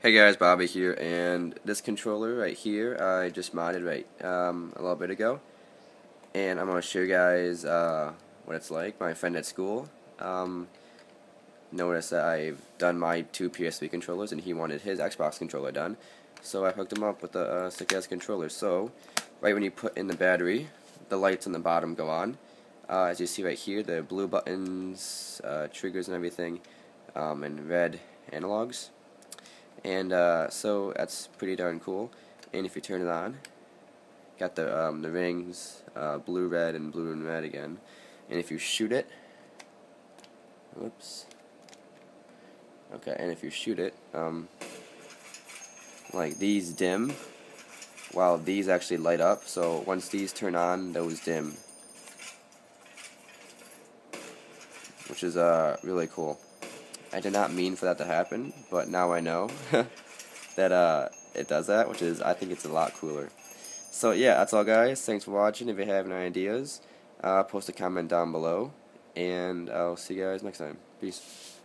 Hey guys, Bobby here, and this controller right here I just modded right um, a little bit ago, and I'm going to show you guys uh, what it's like. My friend at school um, noticed that I've done my two PSP controllers, and he wanted his Xbox controller done, so I hooked him up with a uh, sick-ass controller. So, right when you put in the battery, the lights on the bottom go on. Uh, as you see right here, the blue buttons, uh, triggers and everything, um, and red analogs. And uh, so that's pretty darn cool. And if you turn it on, got the um, the rings, uh, blue, red, and blue and red again. And if you shoot it, whoops. Okay, and if you shoot it, um, like these dim, while these actually light up. So once these turn on, those dim, which is uh really cool. I did not mean for that to happen, but now I know that uh, it does that, which is, I think it's a lot cooler. So yeah, that's all guys. Thanks for watching. If you have any ideas, uh, post a comment down below, and I'll see you guys next time. Peace.